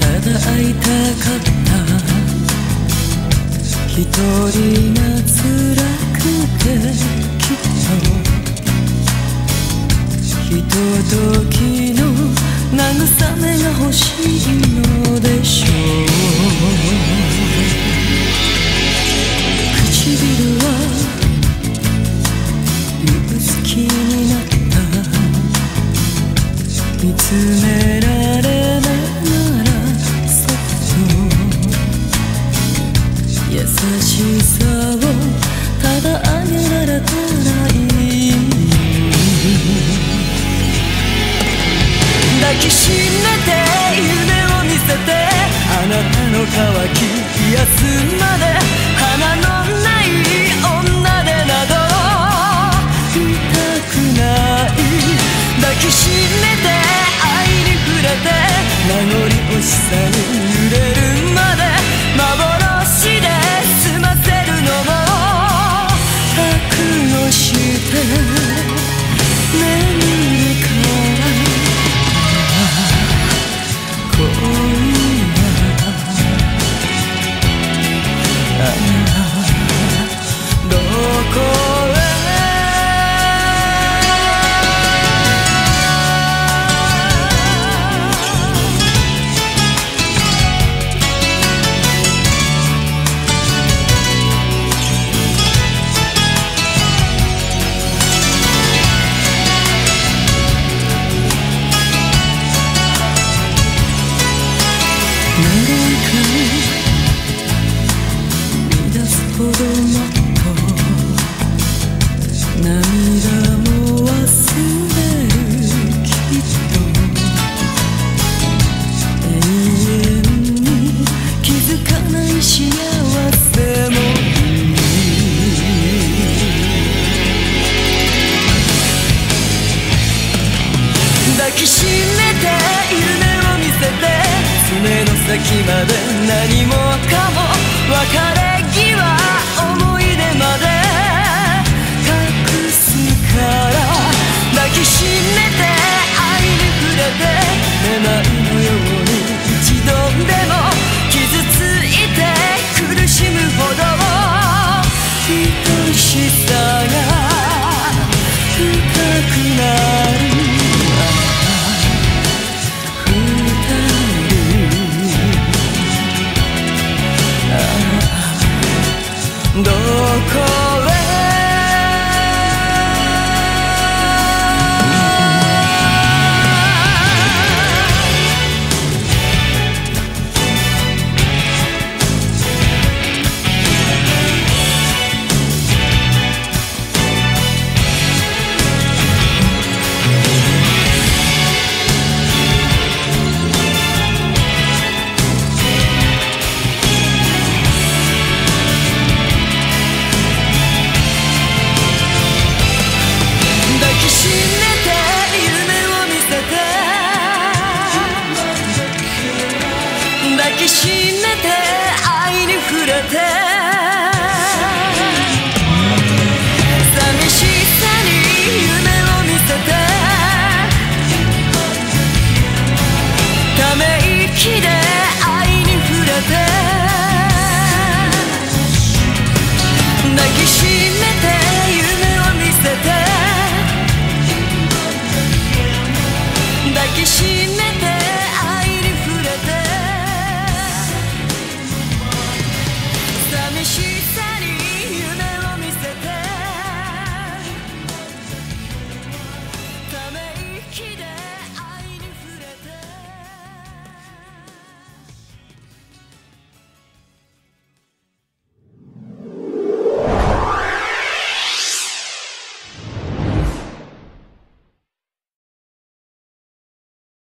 ただ会いたかった。一人が辛くてきっとひとときの慰めが欲しいのでしょう。められながらそっと優しさをただあげられたらいい抱きしめて夢を見せてあなたの乾き癒すまで。乱すほどもっと涙も忘れるきっと永遠に気づかない幸せもいい抱きしめて夢を見せて爪の先まで何もかも別れ際思い出まで心きしめて愛に触れて。寂しさに夢を見せて。ため息で愛に触れて。抱きしめて夢を見せて。抱きしめて。